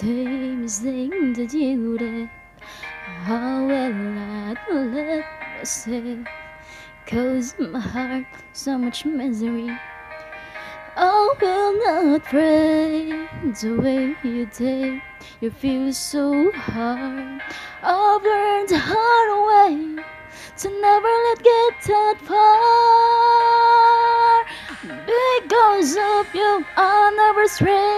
same thing that you did. How will I let myself cause my heart so much misery? I will not pray the way you did. You feel so hard. I've learned the hard way to never let get that far. Because of you, I never strayed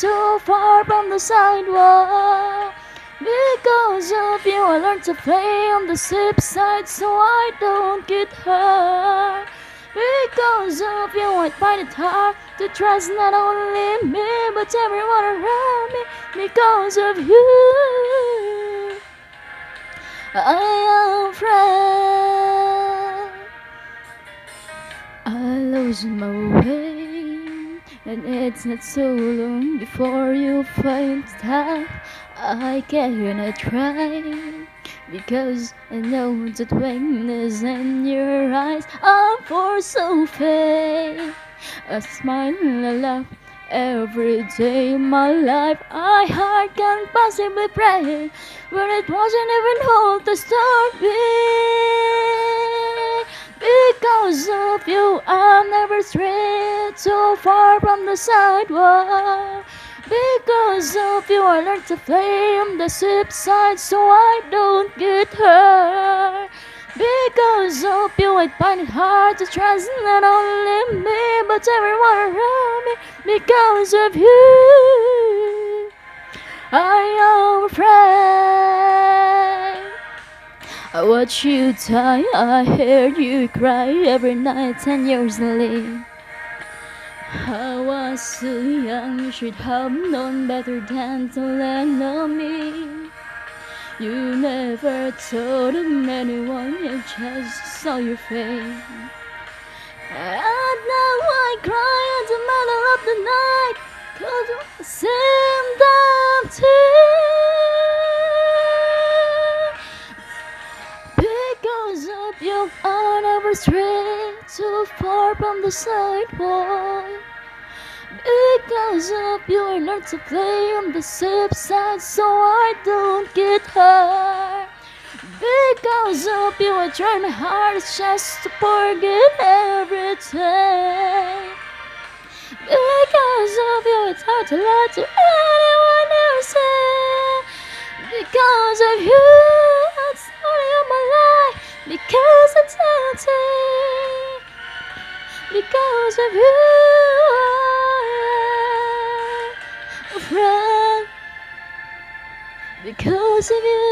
too far from the sidewalk. Because of you, I learned to play on the safe side so I don't get hurt. Because of you, I find it hard to trust not only me, but everyone around me. Because of you, I am afraid I lose my way, and it's not so long before you find that I cannot try. Because I know that weakness in your eyes are for so fake. A smile, and a laugh, every day in my life. I heart can't possibly pray when it wasn't even hope to start with. Because of you, I never strayed so far from the sidewalk. Because of you, I learned to play on the safe side so I don't get hurt. Because of you, I find it hard to trust not only me, but everyone around me. Because of you, I am afraid. I watch you die, I hear you cry every night ten years late. I was so young, you should have known better than to on me. You never told anyone, you just saw your face. And strayed too far from the sidewalk. Because of you, I learned to play on the safe side so I don't get hurt. Because of you, I try my hardest just to forget everything. Because of you, it's hard to lie to anyone else. Because of you, it's. Because of you, I'm afraid. Because of you,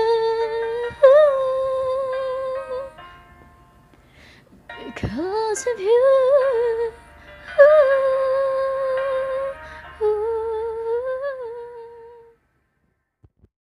because of you.